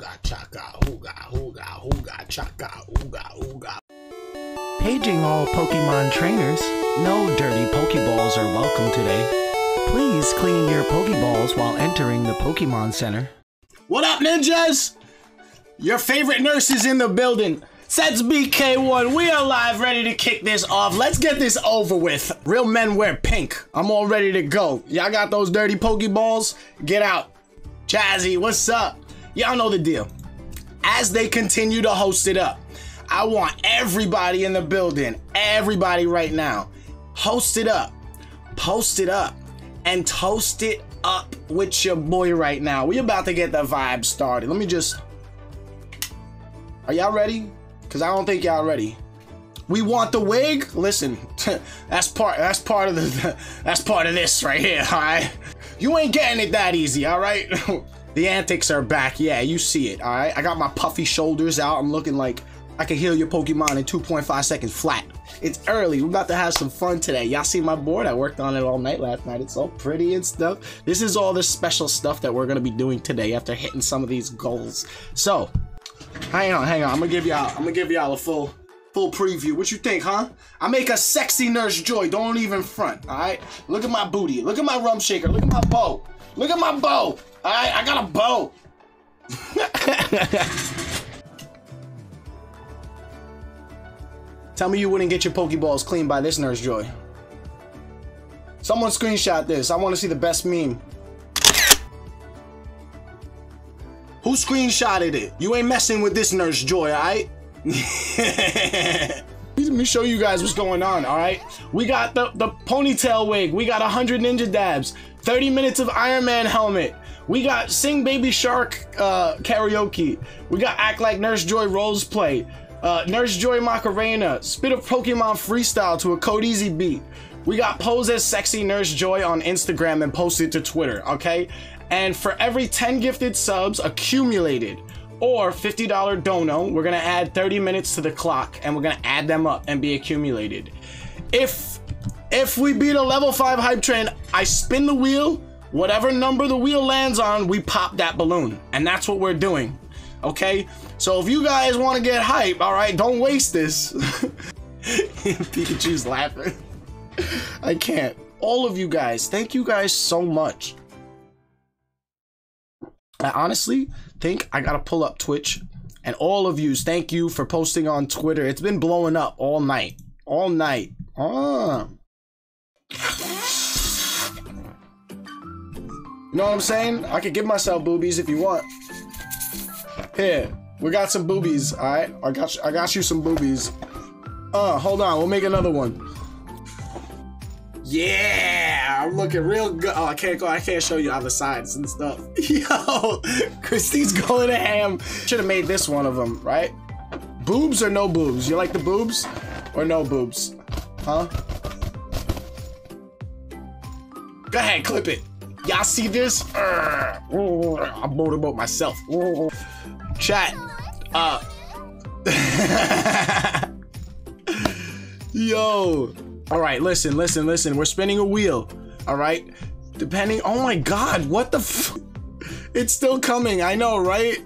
hooga chaka, hooga, hooga, hooga chaka, hooga, hooga. Paging all Pokemon trainers, no dirty Pokeballs are welcome today. Please clean your Pokeballs while entering the Pokemon Center. What up, ninjas? Your favorite nurse is in the building. Sets BK1, we are live, ready to kick this off. Let's get this over with. Real men wear pink. I'm all ready to go. Y'all got those dirty Pokeballs? Get out. Jazzy, what's up? Y'all know the deal. As they continue to host it up, I want everybody in the building, everybody right now, host it up, post it up, and toast it up with your boy right now. We about to get the vibe started. Let me just. Are y'all ready? Cause I don't think y'all ready. We want the wig. Listen, that's part. That's part of the. That's part of this right here. All right. You ain't getting it that easy. All right. the antics are back. Yeah, you see it. All right. I got my puffy shoulders out. I'm looking like I can heal your Pokemon in 2.5 seconds flat. It's early. We're about to have some fun today. Y'all see my board? I worked on it all night last night. It's all pretty and stuff. This is all the special stuff that we're gonna be doing today after hitting some of these goals. So, hang on, hang on. I'm gonna give y'all. I'm gonna give y'all a full, full preview. What you think, huh? I make a sexy Nurse Joy. Don't even front. All right. Look at my booty. Look at my rum shaker. Look at my bow. Look at my bow. Right. I got a bow. Tell me you wouldn't get your Pokeballs cleaned by this Nurse Joy. Someone screenshot this. I want to see the best meme. Who screenshotted it? You ain't messing with this Nurse Joy, alright? Let me show you guys what's going on, alright? We got the, the ponytail wig. We got 100 ninja dabs. 30 minutes of Iron Man helmet. We got Sing Baby Shark uh, karaoke. We got Act Like Nurse Joy Rose Play. Uh, Nurse Joy Macarena, spit a Pokemon freestyle to a Cody Easy beat. We got pose as sexy Nurse Joy on Instagram and post it to Twitter, okay? And for every 10 gifted subs accumulated or $50 dono, we're gonna add 30 minutes to the clock and we're gonna add them up and be accumulated. If if we beat a level 5 hype train, I spin the wheel, whatever number the wheel lands on, we pop that balloon. And that's what we're doing. Okay? So if you guys want to get hype, all right, don't waste this. Pikachu's laughing. I can't. All of you guys, thank you guys so much. I honestly think I gotta pull up Twitch. And all of yous, thank you for posting on Twitter. It's been blowing up all night. All night. Ah. You know what I'm saying? I could give myself boobies if you want. Here, we got some boobies, alright? I got you, I got you some boobies. Uh, hold on, we'll make another one. Yeah, I'm looking real good. Oh, I can't go. I can't show you other sides and stuff. Yo, Christy's going to ham. Should have made this one of them, right? Boobs or no boobs? You like the boobs or no boobs? Huh? Go ahead, clip it. Y'all see this? I'm motorboat myself. Chat. Uh. Yo. All right, listen, listen, listen. We're spinning a wheel. All right. Depending. Oh my God. What the? It's still coming. I know, right?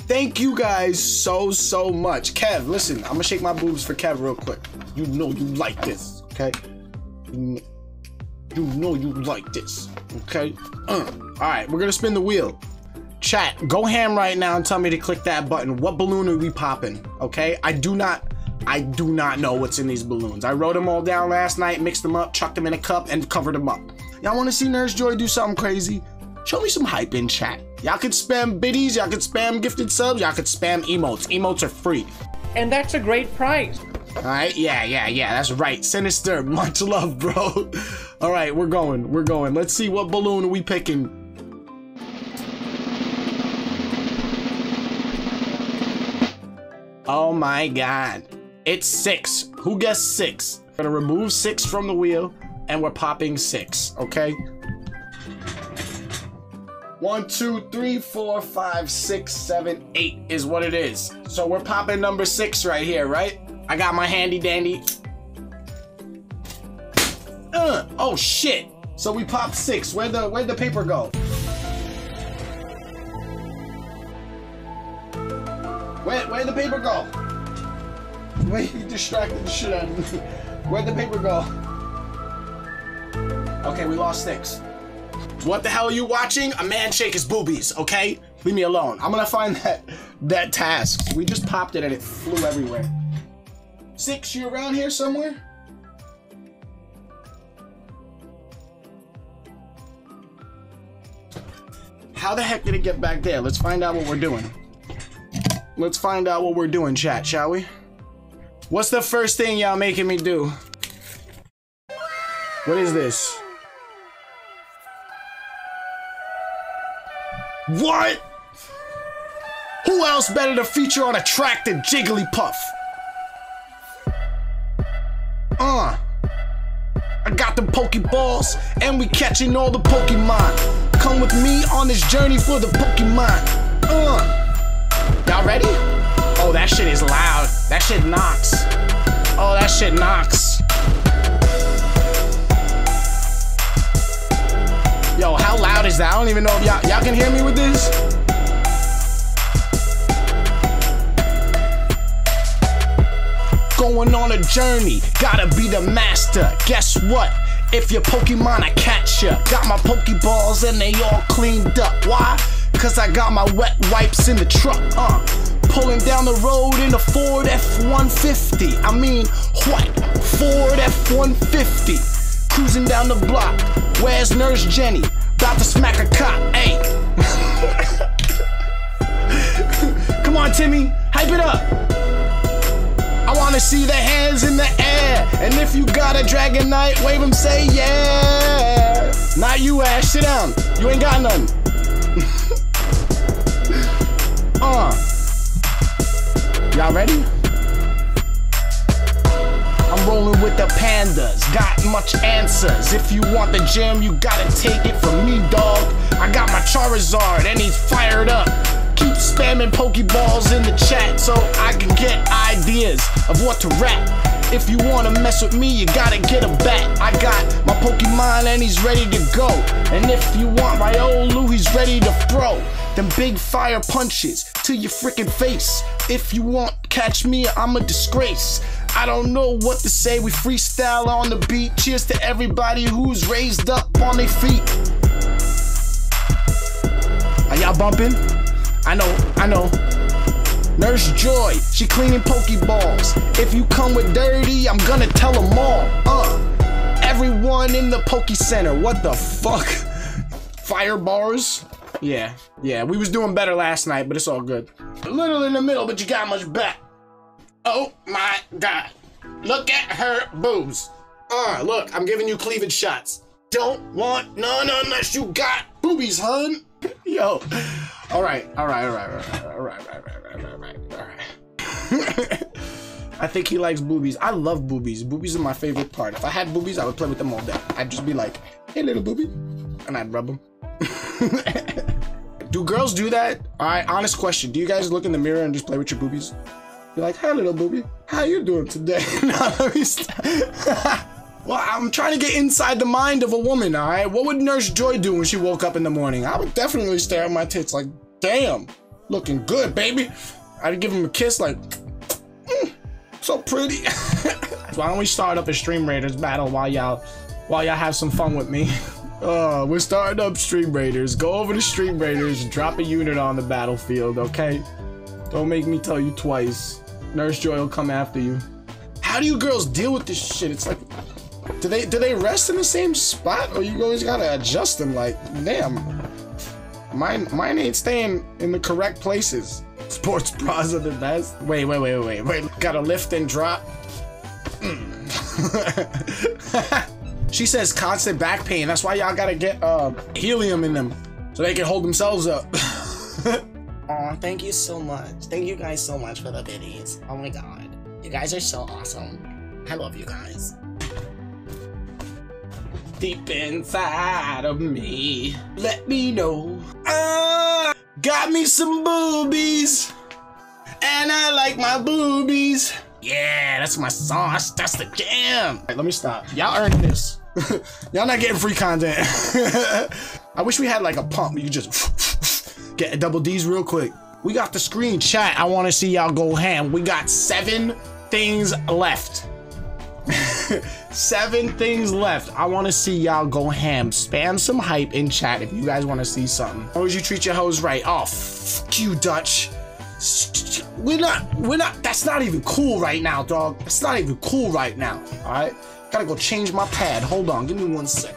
Thank you guys so, so much. Kev, listen. I'm gonna shake my boobs for Kev real quick. You know you like this, okay? You know you like this, okay? Uh. All right, we're gonna spin the wheel. Chat, go ham right now and tell me to click that button. What balloon are we popping? Okay, I do not, I do not know what's in these balloons. I wrote them all down last night, mixed them up, chucked them in a cup, and covered them up. Y'all want to see Nurse Joy do something crazy? Show me some hype in chat. Y'all could spam biddies, y'all could spam gifted subs, y'all could spam emotes. Emotes are free. And that's a great price. All right, yeah, yeah, yeah, that's right. Sinister, much love, bro. All right, we're going, we're going. Let's see what balloon are we picking. Oh my god. It's six. Who guessed six? We're gonna remove six from the wheel and we're popping six, okay? One, two, three, four, five, six, seven, eight is what it is. So we're popping number six right here, right? I got my handy dandy. Uh, oh shit. So we popped six. Where'd the where'd the paper go? Where, where'd the paper go? Wait, you distracted the shit out of me. Where'd the paper go? Okay, we lost six. What the hell are you watching? A man shake his boobies, okay? Leave me alone. I'm gonna find that that task. We just popped it and it flew everywhere. Six, you around here somewhere? How the heck did it get back there? Let's find out what we're doing. Let's find out what we're doing, chat, shall we? What's the first thing y'all making me do? What is this? What? Who else better to feature on a track than Jigglypuff? Uh. I got the Pokeballs, and we catching all the Pokemon. Come with me on this journey for the Pokemon. Uh. Y'all ready? Oh, that shit is loud. That shit knocks. Oh, that shit knocks. Yo, how loud is that? I don't even know if y'all y'all can hear me with this. Going on a journey, gotta be the master. Guess what? If your Pokemon, I catch ya. Got my Pokeballs and they all cleaned up. Why? Cause I got my wet wipes in the truck. Uh, pulling down the road in a Ford F-150. I mean, what? Ford F-150. Cruising down the block. Where's Nurse Jenny? About to smack a cop. Hey. Come on, Timmy. Hype it up. Wanna see the hands in the air. And if you got a Dragonite, wave them, say yeah. Not you, Ash. Sit down. You ain't got none. uh. Y'all ready? I'm rolling with the pandas, got much answers. If you want the gem, you gotta take it from me, dog. I got my Charizard and he's fired up. Keep spamming Pokeballs in the chat so what to rap. If you wanna mess with me, you gotta get a bat. I got my Pokemon and he's ready to go. And if you want Riolu, he's ready to throw them big fire punches to your freaking face. If you want catch me, I'm a disgrace. I don't know what to say. We freestyle on the beat. Cheers to everybody who's raised up on their feet. Are y'all bumping? I know, I know. Nurse Joy, she cleaning Pokeballs. If you come with dirty, I'm gonna tell them all. Uh, everyone in the Poke Center, what the fuck? Fire bars? Yeah, yeah, we was doing better last night, but it's all good. A little in the middle, but you got much back. Oh my god. Look at her boobs. Uh, look, I'm giving you cleavage shots. Don't want none unless you got boobies, hun. Yo. All right, all right, all right, all right, all right, all right, all right, all right. I think he likes boobies. I love boobies. Boobies are my favorite part. If I had boobies, I would play with them all day. I'd just be like, hey, little boobie, and I'd rub them. do girls do that? All right, honest question. Do you guys look in the mirror and just play with your boobies? You're like, hey, little boobie, how you doing today? no, let me stop. Well, I'm trying to get inside the mind of a woman, all right? What would Nurse Joy do when she woke up in the morning? I would definitely stare at my tits like, damn, looking good, baby. I'd give him a kiss like, mm, so pretty. why don't we start up a Stream Raiders battle while y'all while y'all have some fun with me? Uh, we're starting up Stream Raiders. Go over to Stream Raiders drop a unit on the battlefield, okay? Don't make me tell you twice. Nurse Joy will come after you. How do you girls deal with this shit? It's like do they do they rest in the same spot or you always gotta adjust them like damn mine mine ain't staying in the correct places sports bras are the best wait wait wait wait wait gotta lift and drop mm. she says constant back pain that's why y'all gotta get uh helium in them so they can hold themselves up Aw, thank you so much. Thank you guys so much for the biddies. Oh my god. You guys are so awesome. I love you guys deep inside of me. Let me know. Ah, got me some boobies. And I like my boobies. Yeah, that's my sauce. That's the jam. Right, let me stop. Y'all earned this. Y'all not getting free content. I wish we had like a pump. You just get a double D's real quick. We got the screen chat. I want to see y'all go ham. We got seven things left. seven things left. I want to see y'all go ham. Spam some hype in chat if you guys want to see something. Always you treat your hoes right. Oh, fuck you, Dutch. We're not, we're not, that's not even cool right now, dog. That's not even cool right now, all right? Gotta go change my pad. Hold on, give me one sec.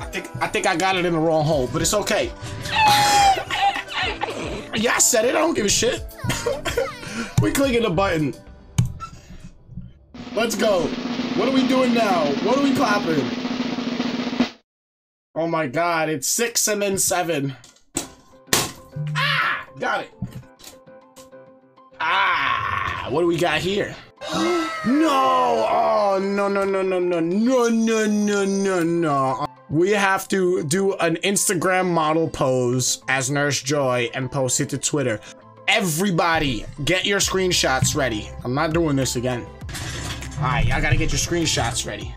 I think, I think I got it in the wrong hole, but it's okay. yeah, I said it. I don't give a shit. we clicking the button. Let's go. What are we doing now? What are we popping? Oh my god, it's six and then seven. Ah! Got it. Ah! What do we got here? no! Oh, no, no, no, no, no, no, no, no, no, no. We have to do an Instagram model pose as Nurse Joy and post it to Twitter. Everybody, get your screenshots ready. I'm not doing this again. All right, y'all gotta get your screenshots ready.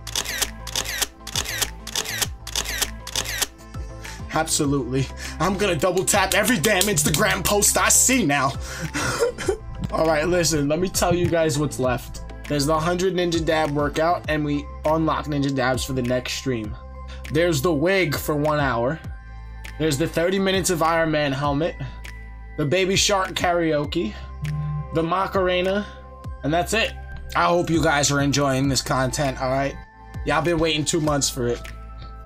Absolutely. I'm gonna double tap every damn Instagram post I see now. All right, listen, let me tell you guys what's left. There's the 100 Ninja Dab workout, and we unlock Ninja Dabs for the next stream. There's the wig for one hour. There's the 30 minutes of Iron Man helmet. The Baby Shark karaoke. The Macarena. And that's it. I hope you guys are enjoying this content, alright? Y'all been waiting two months for it.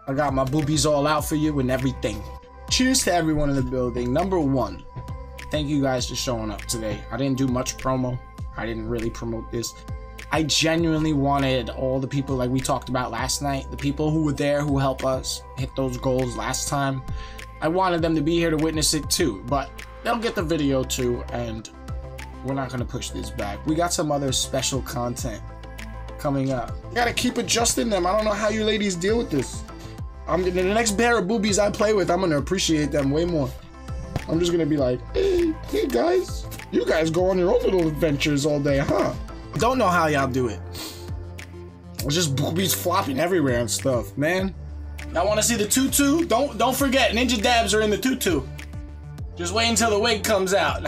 I got my boobies all out for you and everything. Cheers to everyone in the building. Number one, thank you guys for showing up today. I didn't do much promo. I didn't really promote this. I genuinely wanted all the people like we talked about last night, the people who were there who helped us hit those goals last time. I wanted them to be here to witness it too, but they'll get the video too, and we're not gonna push this back. We got some other special content coming up. Gotta keep adjusting them. I don't know how you ladies deal with this. I'm the next pair of boobies I play with, I'm gonna appreciate them way more. I'm just gonna be like, hey, hey guys, you guys go on your own little adventures all day, huh? Don't know how y'all do it. It's just boobies flopping everywhere and stuff, man. Want to see the tutu? Don't don't forget, Ninja Dabs are in the tutu. Just wait until the wig comes out.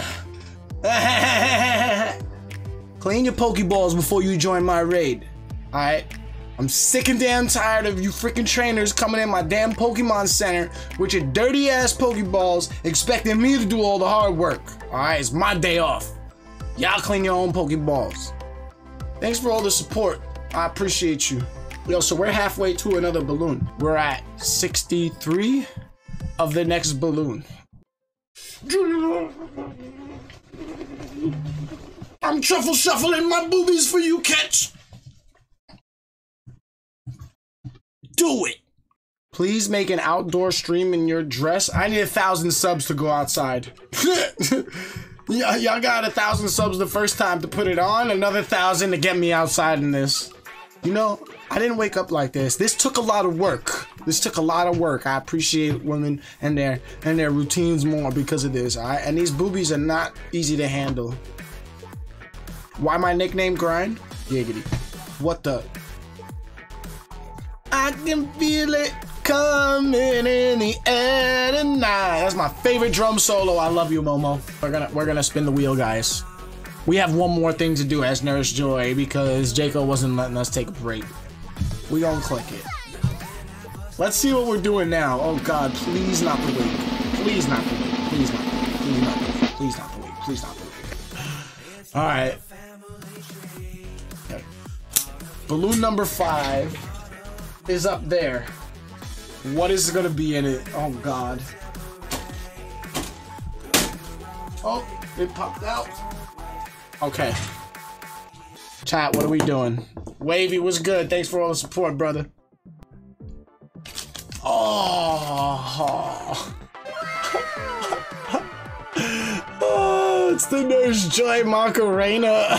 Clean your Pokeballs before you join my raid. Alright? I'm sick and damn tired of you freaking trainers coming in my damn Pokemon Center with your dirty ass Pokeballs expecting me to do all the hard work. Alright, it's my day off. Y'all clean your own Pokeballs. Thanks for all the support. I appreciate you. Yo, so we're halfway to another balloon. We're at 63 of the next balloon. I'm truffle shuffling my boobies for you, catch. Do it. Please make an outdoor stream in your dress. I need a thousand subs to go outside. y'all got a thousand subs the first time to put it on, another thousand to get me outside in this. You know, I didn't wake up like this. This took a lot of work. This took a lot of work. I appreciate women and their and their routines more because of this. Alright, and these boobies are not easy to handle. Why my nickname Grind? Giggity. What the? I can feel it coming in the air tonight. That's my favorite drum solo. I love you, Momo. We're gonna we're gonna spin the wheel, guys. We have one more thing to do as Nurse Joy because Jacob wasn't letting us take a break. We gonna click it. Let's see what we're doing now. Oh God, please not the wig. Please not the wig. Please not the wig. Please not the wig. Please not the wig. All right. Balloon number five is up there. What is gonna be in it? Oh God. Oh, it popped out. Okay. Chat, what are we doing? Wavy was good. Thanks for all the support, brother. Oh. oh it's the Nurse Joy Macarena.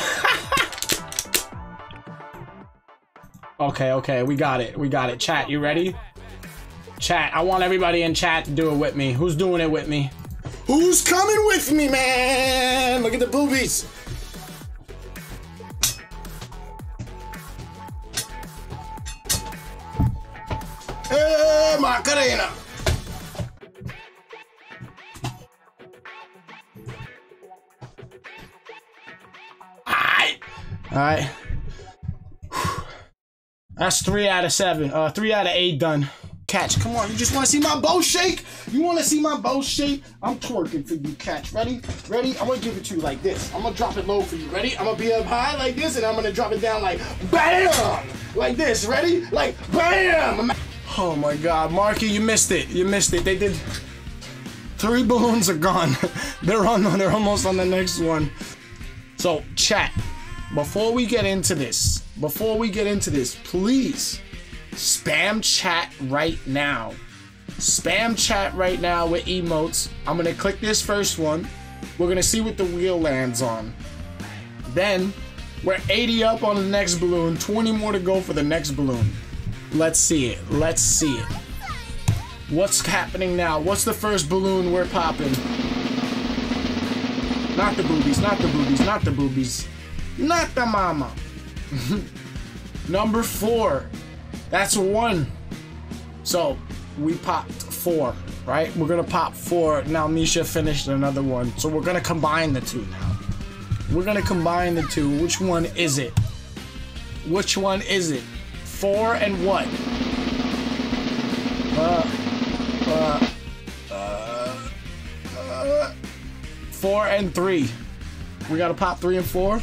okay, okay, we got it. We got it. Chat, you ready? Chat, I want everybody in chat to do it with me. Who's doing it with me? Who's coming with me, man? Look at the boobies. Alright. Alright. That's three out of seven. Uh, three out of eight done. Catch, come on. You just want to see my bow shake? You want to see my bow shake? I'm twerking for you, Catch. Ready? Ready? I'm going to give it to you like this. I'm going to drop it low for you. Ready? I'm going to be up high like this, and I'm going to drop it down like BAM! Like this. Ready? Like BAM! Oh my god, Marky, you missed it. You missed it. They did. Three balloons are gone. they're on. They're almost on the next one. So, chat. Before we get into this, before we get into this, please spam chat right now. Spam chat right now with emotes. I'm gonna click this first one. We're gonna see what the wheel lands on. Then we're 80 up on the next balloon, 20 more to go for the next balloon. Let's see it. Let's see it. What's happening now? What's the first balloon we're popping? Not the boobies, not the boobies, not the boobies. Not the mama. Number four. That's one. So we popped four, right? We're gonna pop four. Now Misha finished another one. So we're gonna combine the two now. We're gonna combine the two. Which one is it? Which one is it? Four and one. Uh, uh, uh, uh, four and three. We gotta pop three and four.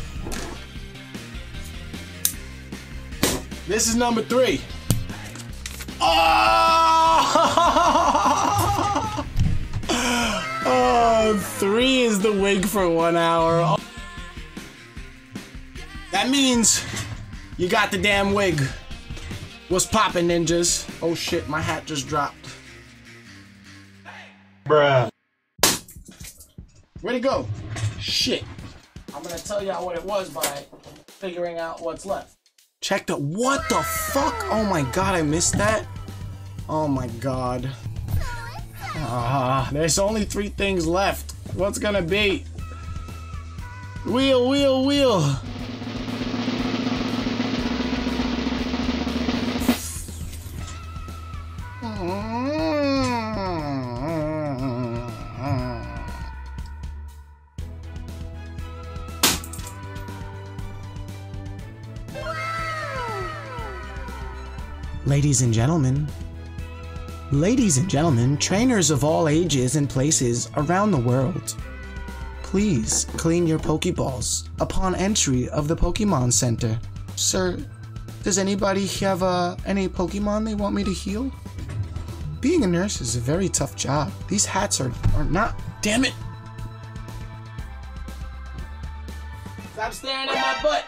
This is number three. Oh! oh, three is the wig for one hour. That means you got the damn wig. What's poppin', ninjas? Oh shit, my hat just dropped. Bruh. Where'd it go? Shit. I'm gonna tell y'all what it was by figuring out what's left. Check the- What the fuck? Oh my god, I missed that? Oh my god. Ah, there's only three things left. What's gonna be? Wheel, wheel, wheel. Ladies and gentlemen, ladies and gentlemen, trainers of all ages and places around the world, please clean your Pokeballs upon entry of the Pokemon Center. Sir, does anybody have uh, any Pokemon they want me to heal? Being a nurse is a very tough job. These hats are, are not. Damn it! Stop staring at my butt!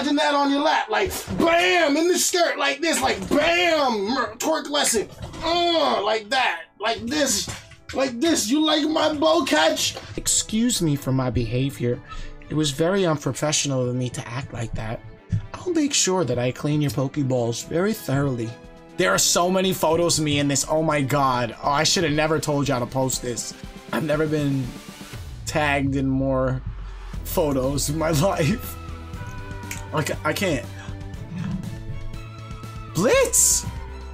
Imagine that on your lap, like BAM! In the skirt, like this, like BAM! Twerk lesson. Uh, like that. Like this. Like this. You like my bow catch? Excuse me for my behavior. It was very unprofessional of me to act like that. I'll make sure that I clean your Pokeballs very thoroughly. There are so many photos of me in this. Oh my god. Oh, I should have never told y'all to post this. I've never been tagged in more photos in my life. I, I can't. Blitz!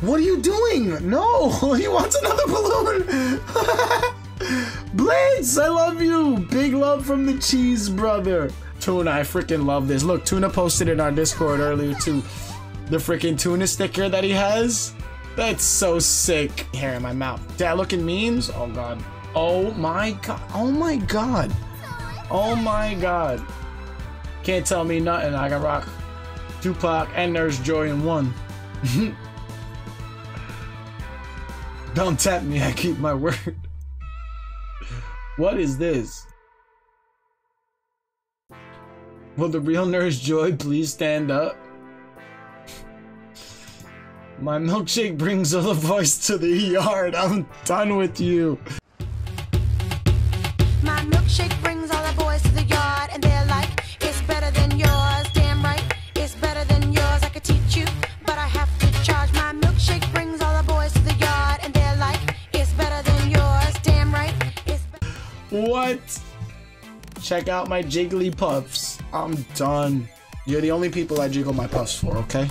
What are you doing? No! He wants another balloon! Blitz! I love you! Big love from the cheese brother. Tuna, I freaking love this. Look, Tuna posted in our Discord earlier too. The freaking tuna sticker that he has. That's so sick. Hair in my mouth. Dad looking memes? Oh god. Oh my god. Oh my god. Oh my god. Can't tell me nothing. I got rock Tupac and Nurse Joy in one. Don't tap me, I keep my word. what is this? Will the real Nurse Joy please stand up? My milkshake brings all the boys to the yard. I'm done with you. My milkshake brings all the boys to the yard, and they're Check out my jiggly puffs. I'm done. You're the only people I jiggle my puffs for, okay?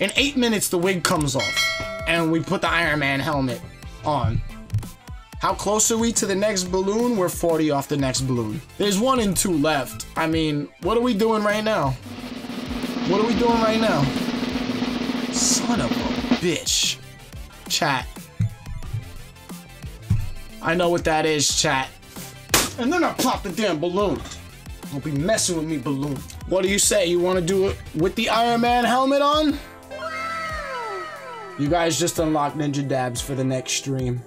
In eight minutes, the wig comes off. and we put the Iron Man helmet on. How close are we to the next balloon? We're 40 off the next balloon. There's one and two left. I mean, what are we doing right now? What are we doing right now? Son of a bitch. Chat. I know what that is, chat. And then I pop the damn balloon. Don't be messing with me, balloon. What do you say? You want to do it with the Iron Man helmet on? You guys just unlocked Ninja Dabs for the next stream.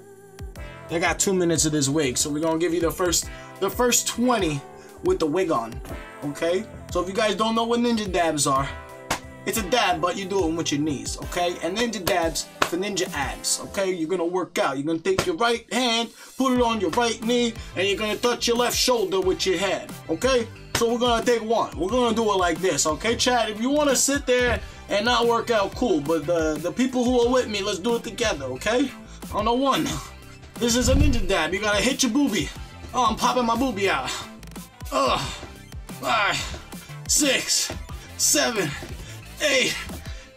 They got two minutes of this wig, so we're gonna give you the first the first 20 with the wig on. Okay? So if you guys don't know what ninja dabs are, it's a dab, but you do it with your knees, okay? And ninja dabs for ninja abs, okay? You're gonna work out. You're gonna take your right hand, put it on your right knee, and you're gonna touch your left shoulder with your head, okay? So we're gonna take one. We're gonna do it like this, okay, Chad? If you wanna sit there and not work out, cool. But the the people who are with me, let's do it together, okay? On a one. This is a ninja dab. You gotta hit your boobie. Oh, I'm popping my boobie out. Ugh. Five, six, seven, eight,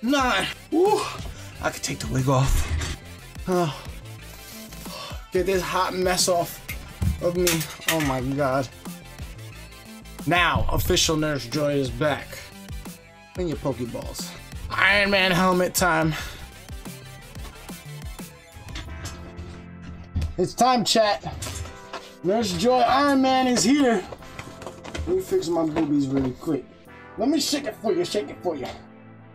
nine. Woo. I could take the wig off. Oh. Get this hot mess off of me. Oh my god. Now, official Nurse Joy is back. Bring your Pokeballs. Iron Man helmet time. It's time, chat. Nurse Joy Iron Man is here. Let me fix my boobies really quick. Let me shake it for you, shake it for you.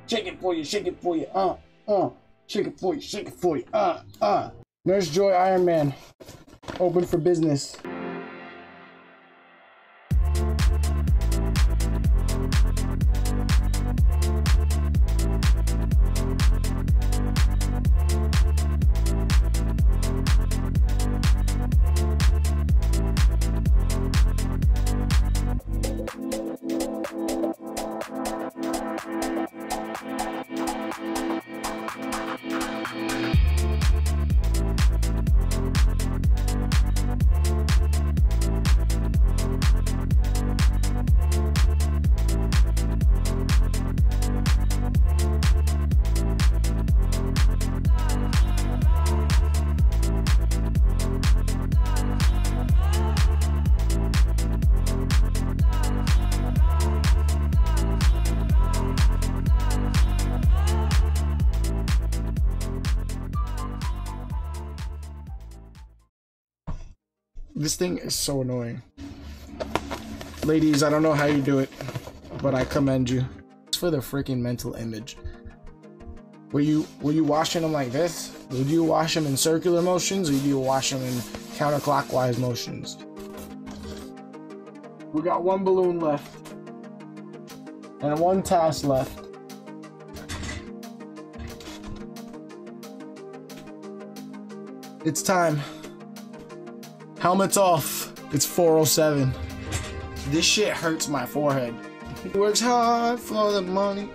Shake it for you, shake it for you. Uh, uh. Shake it for you, shake it for you. Uh, uh. Nurse Joy Iron Man. Open for business. Thing is so annoying. Ladies, I don't know how you do it, but I commend you. It's for the freaking mental image. Were you were you washing them like this? Would you wash them in circular motions or do you wash them in counterclockwise motions? We got one balloon left. And one task left. It's time. Helmet's off. It's 407. This shit hurts my forehead. He works hard for the money.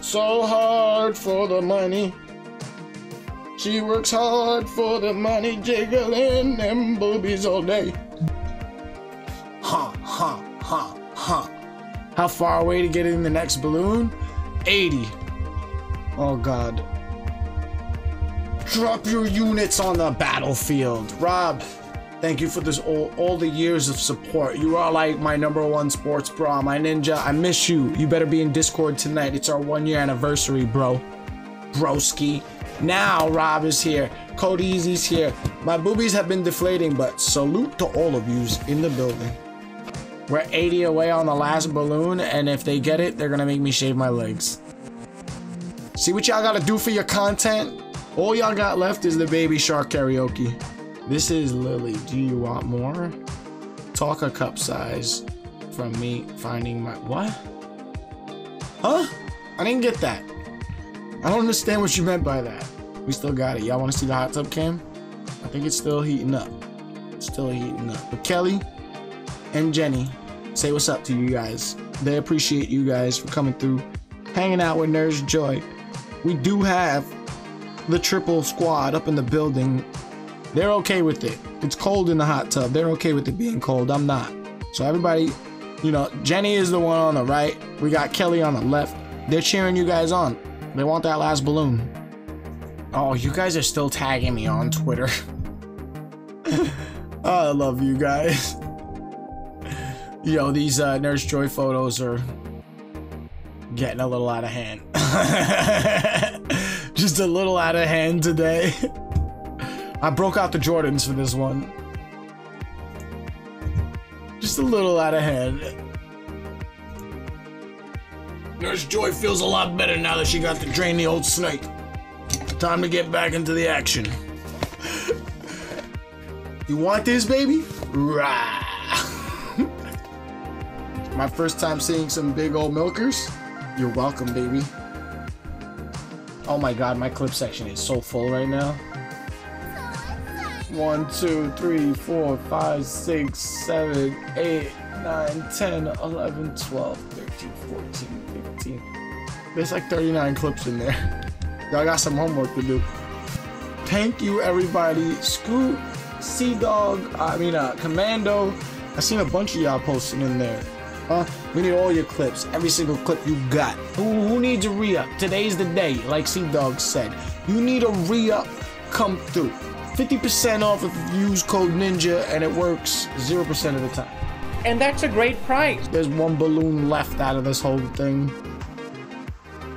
So hard for the money. She works hard for the money, jiggling them boobies all day. Huh, huh, huh, huh. How far away to get in the next balloon? 80. Oh god. Drop your units on the battlefield. Rob, thank you for this all, all the years of support. You are like my number one sports bra, my ninja. I miss you. You better be in Discord tonight. It's our one year anniversary, bro. Broski. Now Rob is here. Cody Easy's here. My boobies have been deflating, but salute to all of yous in the building. We're 80 away on the last balloon, and if they get it, they're gonna make me shave my legs. See what y'all gotta do for your content? All y'all got left is the Baby Shark karaoke. This is Lily. Do you want more? Talk a cup size from me finding my what? Huh? I didn't get that. I don't understand what you meant by that. We still got it. Y'all want to see the hot tub cam? I think it's still heating up. It's still heating up. But Kelly and Jenny, say what's up to you guys. They appreciate you guys for coming through, hanging out with Nurse Joy. We do have the triple squad up in the building. They're okay with it. It's cold in the hot tub. They're okay with it being cold. I'm not. So everybody, you know, Jenny is the one on the right. We got Kelly on the left. They're cheering you guys on. They want that last balloon. Oh, you guys are still tagging me on Twitter. I love you guys. Yo, these uh, Nurse Joy photos are getting a little out of hand. Just a little out of hand today. I broke out the Jordans for this one. Just a little out of hand. Nurse Joy feels a lot better now that she got to drain the old snake. Time to get back into the action. You want this, baby? Rah! My first time seeing some big old milkers. You're welcome, baby. Oh my god, my clip section is so full right now. One, two, three, four, five, six, seven, eight, nine, ten, eleven, twelve, thirteen, fourteen, fifteen. There's like 39 clips in there. Y'all got some homework to do. Thank you, everybody. Scoot, Sea Dog, I mean, uh, Commando. I seen a bunch of y'all posting in there. Huh? We need all your clips. Every single clip you got. Who, who needs a re-up? Today's the day, like Sea Dog said. You need a re-up, come through. 50% off if you use code NINJA and it works 0% of the time. And that's a great price. There's one balloon left out of this whole thing.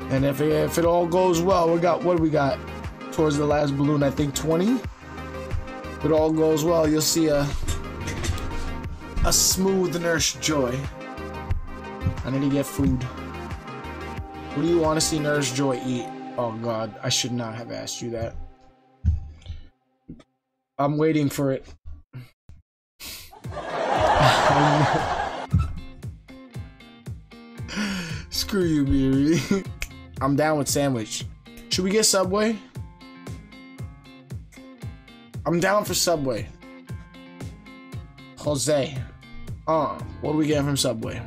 And if it, if it all goes well, we got, what do we got? Towards the last balloon, I think 20? If it all goes well, you'll see a, a smooth Nurse Joy. I need to get food. What do you want to see Nurse Joy eat? Oh god, I should not have asked you that. I'm waiting for it. Screw you, Beery. I'm down with sandwich. Should we get Subway? I'm down for Subway. Jose. Uh, what are we getting from Subway?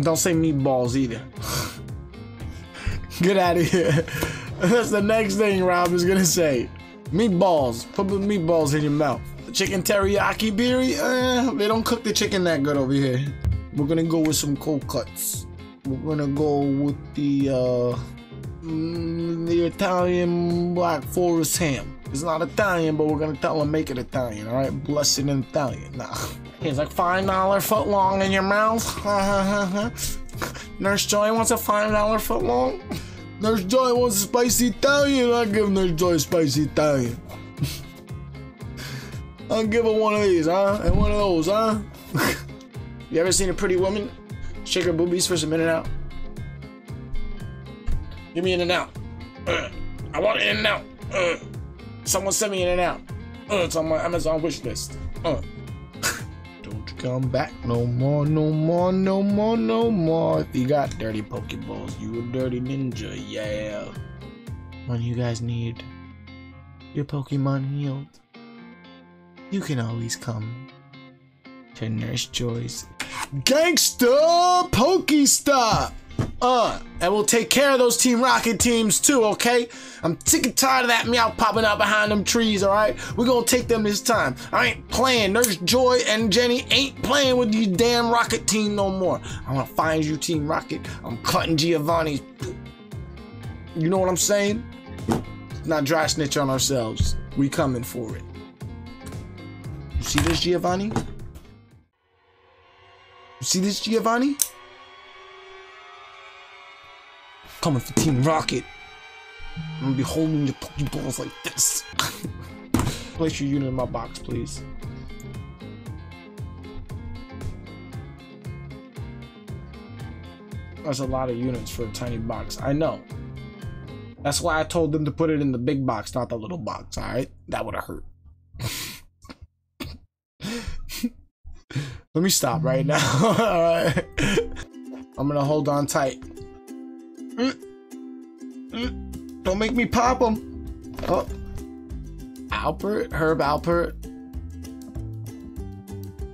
Don't say meatballs either. Get out of here. That's the next thing Rob is gonna say. Meatballs. Put the meatballs in your mouth. Chicken teriyaki beery, eh, they don't cook the chicken that good over here. We're gonna go with some cold cuts. We're gonna go with the uh mm, the Italian Black Forest ham. It's not Italian, but we're gonna tell them make it Italian, alright? Blessed in Italian. Nah. It's like five dollar foot long in your mouth. Nurse Joy wants a five dollar foot long. Nurse Joy wants a spicy Italian. I give Nurse Joy a spicy Italian. I'll give her one of these, huh? And one of those, huh? you ever seen a pretty woman shake her boobies for some in and out? Give me in and out. Uh, I want in and out. Uh, someone send me in and out. Uh, it's on my Amazon wish list. Uh. Come back no more, no more, no more, no more. If you got dirty Pokeballs, you a dirty ninja, yeah. When you guys need your Pokemon healed, you can always come to Nurse Joy's Gangsta Pokestop. Uh, and we'll take care of those Team Rocket teams too, okay? I'm sick and tired of that Meowth popping out behind them trees, alright? We're gonna take them this time. I ain't playing. Nurse Joy and Jenny ain't playing with these damn Rocket team no more. I'm gonna find you, Team Rocket. I'm cutting Giovanni's. You know what I'm saying? Not dry snitch on ourselves. We coming for it. You see this, Giovanni? You see this, Giovanni? Coming for Team Rocket. I'm gonna be holding your Pokeballs like this. Place your unit in my box, please. That's a lot of units for a tiny box. I know. That's why I told them to put it in the big box, not the little box, alright? That would have hurt. Let me stop right now. alright. I'm gonna hold on tight. Don't make me pop them. Oh. Alpert? Herb Alpert?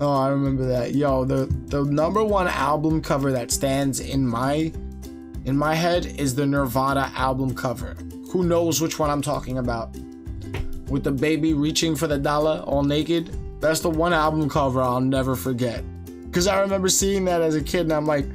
Oh, I remember that. Yo, the the number one album cover that stands in my in my head is the Nirvana album cover. Who knows which one I'm talking about? With the baby reaching for the dollar all naked. That's the one album cover I'll never forget. Cause I remember seeing that as a kid and I'm like,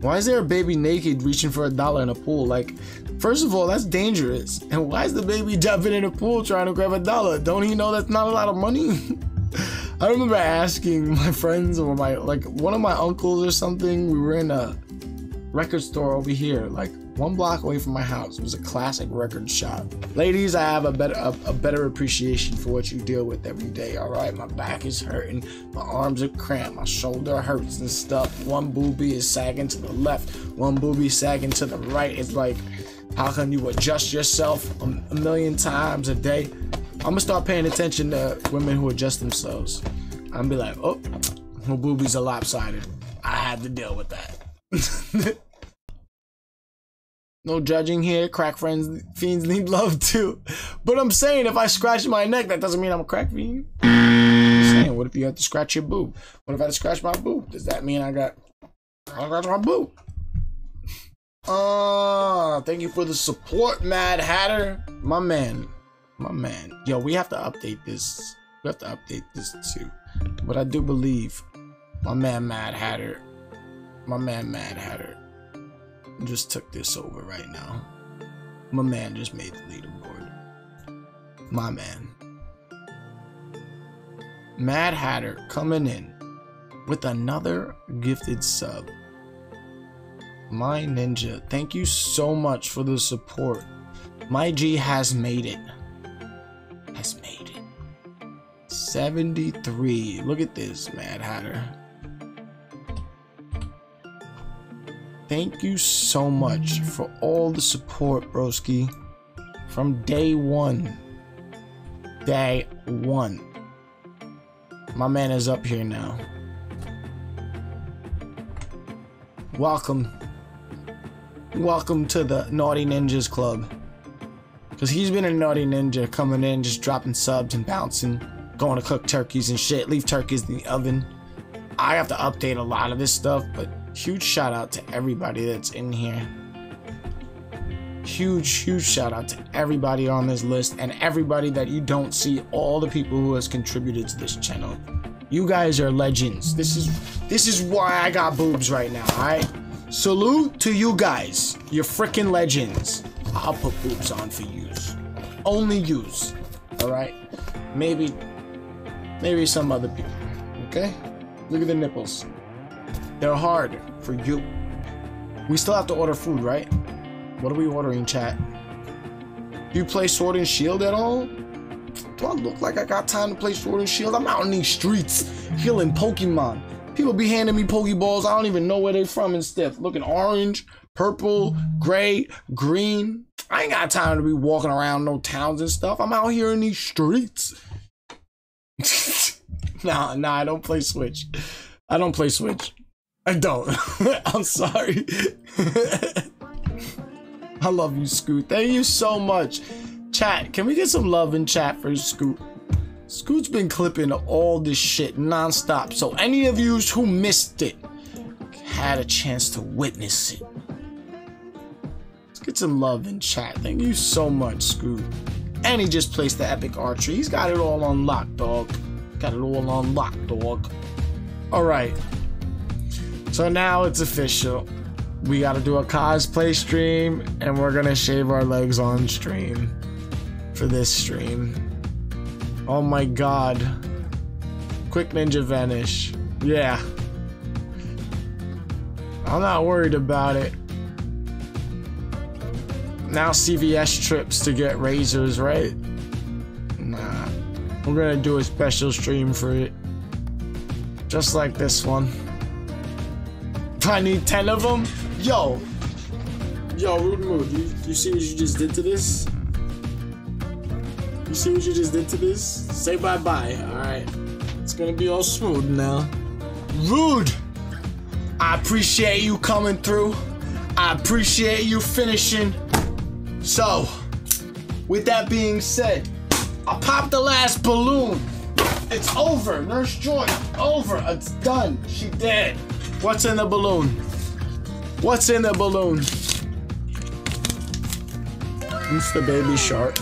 Why is there a baby naked reaching for a dollar in a pool? Like, first of all, that's dangerous. And why is the baby jumping in a pool trying to grab a dollar? Don't he know that's not a lot of money? I remember asking my friends or my like one of my uncles or something. We were in a record store over here, like one block away from my house. Was a classic record shop. Ladies, I have a better a, a better appreciation for what you deal with every day. All right, my back is hurting, my arms are cramped, my shoulder hurts and stuff. One boobie is sagging to the left, one boobie sagging to the right. It's like, how can you adjust yourself a, a million times a day? I'm gonna start paying attention to women who adjust themselves. I'm gonna be like, oh, my boobies are lopsided. I had to deal with that. no judging here. Crack friends, fiends need love too. But I'm saying, if I scratch my neck, that doesn't mean I'm a crack fiend. I'm saying, what if you had to scratch your boob? What if I had to scratch my boob? Does that mean I got I scratch my boob? Uh, thank you for the support, Mad Hatter. My man. My man. Yo, we have to update this. We have to update this too. But I do believe my man Mad Hatter, my man Mad Hatter, just took this over right now. My man just made the leaderboard. My man. Mad Hatter coming in with another gifted sub. My Ninja, thank you so much for the support. My G has made it. Has made it. 73. Look at this, Mad Hatter. Thank you so much for all the support, broski. From day one. Day one. My man is up here now. Welcome. Welcome to the Naughty Ninjas Club. Because he's been a naughty ninja coming in, just dropping subs and bouncing, going to cook turkeys and shit, leave turkeys in the oven. I have to update a lot of this stuff, but huge shout out to everybody that's in here. Huge, huge shout out to everybody on this list and everybody that you don't see, all the people who has contributed to this channel. You guys are legends. This is this is why I got boobs right now, alright? Salute to you guys. You're freaking legends. I'll put boobs on for yous. Only yous. Alright? Maybe maybe some other people. Okay? Look at the nipples. They're hard for you. We still have to order food, right? What are we ordering, chat? Do you play Sword and Shield at all? Do I look like I got time to play Sword and Shield? I'm out in these streets healing Pokemon. People be handing me Pokeballs. I don't even know where they from and stuff. Looking orange, purple, gray, green. I ain't got time to be walking around no towns and stuff. I'm out here in these streets. nah, nah, I don't play Switch. I don't play Switch. I don't. I'm sorry. I love you, Scoot. Thank you so much. Chat, can we get some love in chat for Scoot? Scoot's been clipping all this shit nonstop, so any of you who missed it had a chance to witness it. Let's get some love in chat. Thank you so much, Scoot. And he just placed the epic archery. He's got it all on lock, dog. Got it all on lock, dog. Alright. So now it's official. We gotta do a cosplay stream, and we're gonna shave our legs on stream for this stream. Oh my god. Quick Ninja Vanish. Yeah. I'm not worried about it. Now CVS trips to get razors, right? Nah. We're gonna do a special stream for it. Just like this one. I need 10 of them? Yo! Yo, Rude Mood, you, you see what you just did to this? You see what you just did to this? Say bye-bye, alright? It's gonna be all smooth now. Rude! I appreciate you coming through. I appreciate you finishing. So, with that being said, I popped the last balloon. It's over. Nurse Joy, over. It's done. She dead. What's in the balloon? What's in the balloon? It's the baby shark.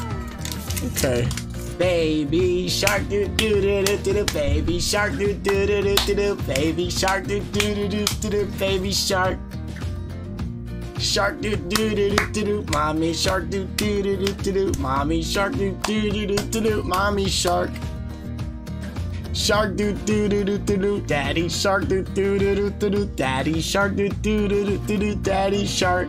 Okay. Baby shark do do do do do do baby shark do do do do do do baby shark do do do do do do baby shark Shark do do do do do do. Mommy shark do do do do do do. Mommy shark do do do do do do. Mommy shark. Shark do do do do do do. Daddy shark do do do do do do. Daddy shark do do do do do do. Daddy shark.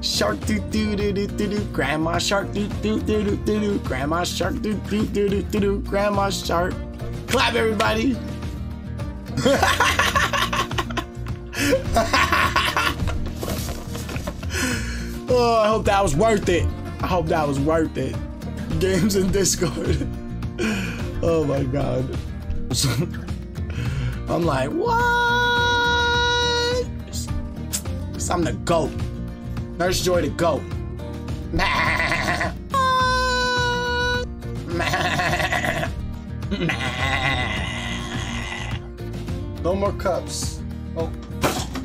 Shark do do do do do do. Grandma shark do do do do do do. Grandma shark do do do do do do. Grandma shark. Clap everybody. oh, I hope that was worth it. I hope that was worth it. Games in Discord. Oh my god. I'm like, what? I'm the GOAT. Nurse Joy the GOAT. No more cups. Oh,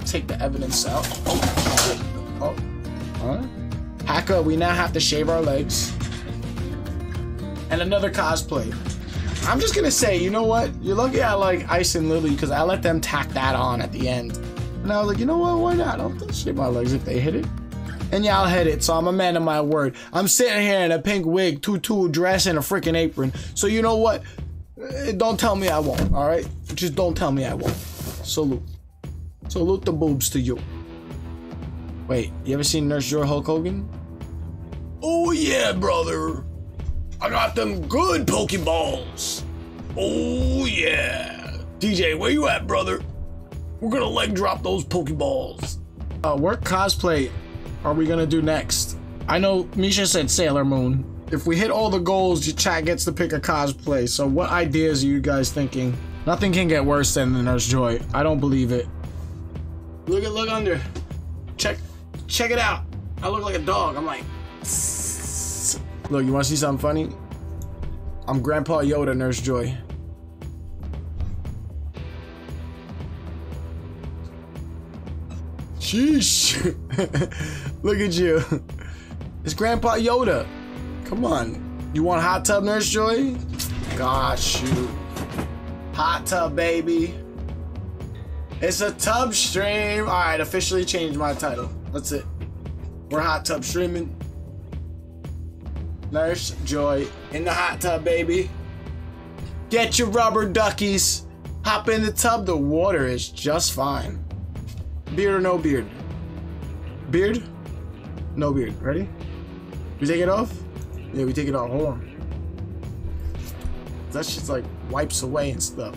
take the evidence out. Oh, oh, huh? Hacker, we now have to shave our legs. And another cosplay. I'm just gonna say, you know what? You're lucky I like Ice and Lily because I let them tack that on at the end. And I was like, you know what? Why not? I'll shave my legs if they hit it. And y'all hit it, so I'm a man of my word. I'm sitting here in a pink wig, tutu dress, and a freaking apron. So you know what? Eh, Don't tell me I won't, alright? Just don't tell me I won't. Salute. Salute the boobs to you. Wait, you ever seen Nurse Joy Hulk Hogan? Oh yeah, brother. I got them good Pokeballs. Oh yeah. DJ, where you at, brother? We're gonna leg drop those Pokeballs. Uh, what cosplay are we gonna do next? I know Misha said Sailor Moon. If we hit all the goals, your chat gets to pick a cosplay. So what ideas are you guys thinking? Nothing can get worse than the Nurse Joy. I don't believe it. Look at look under. Check check it out. I look like a dog. I'm like Look, you wanna see something funny? I'm Grandpa Yoda, Nurse Joy. Sheesh. Look at you. It's Grandpa Yoda. Come on. You want hot tub, Nurse Joy? Gosh, shoot. Hot tub, baby. It's a tub stream. All right, officially changed my title. That's it. We're hot tub streaming. Nurse Joy in the hot tub, baby. Get your rubber duckies. Hop in the tub. The water is just fine. Beard or no beard? Beard? No beard. Ready? We take it off? Yeah, we take it off. Hold on. That shit's like wipes away and stuff.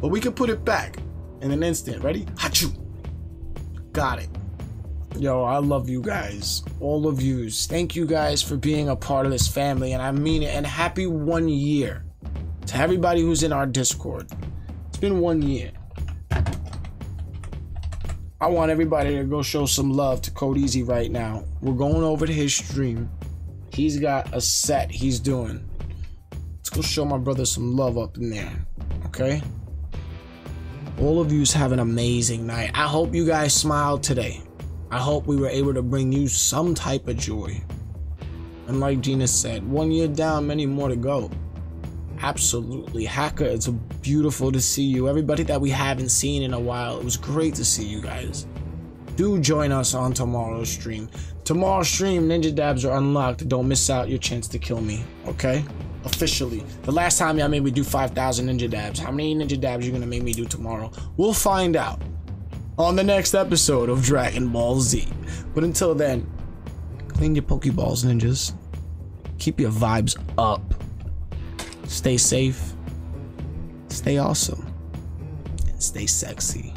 But we can put it back in an instant. Ready? Hachu. Got it. Yo, I love you guys. All of yous. Thank you guys for being a part of this family. And I mean it. And happy one year to everybody who's in our Discord. It's been one year. I want everybody to go show some love to Cody Easy right now. We're going over to his stream. He's got a set he's doing. Let's go show my brother some love up in there. Okay? All of yous have an amazing night. I hope you guys smiled today. I hope we were able to bring you some type of joy. And like Gina said, one year down, many more to go. Absolutely. Hacker, it's beautiful to see you. Everybody that we haven't seen in a while, it was great to see you guys. Do join us on tomorrow's stream. Tomorrow's stream, Ninja Dabs are unlocked. Don't miss out your chance to kill me, okay? Officially. The last time y'all made me do 5,000 Ninja Dabs. How many Ninja Dabs you gonna make me do tomorrow? We'll find out on the next episode of Dragon Ball Z. But until then, clean your Pokeballs, ninjas. Keep your vibes up. Stay safe. Stay awesome. And stay sexy.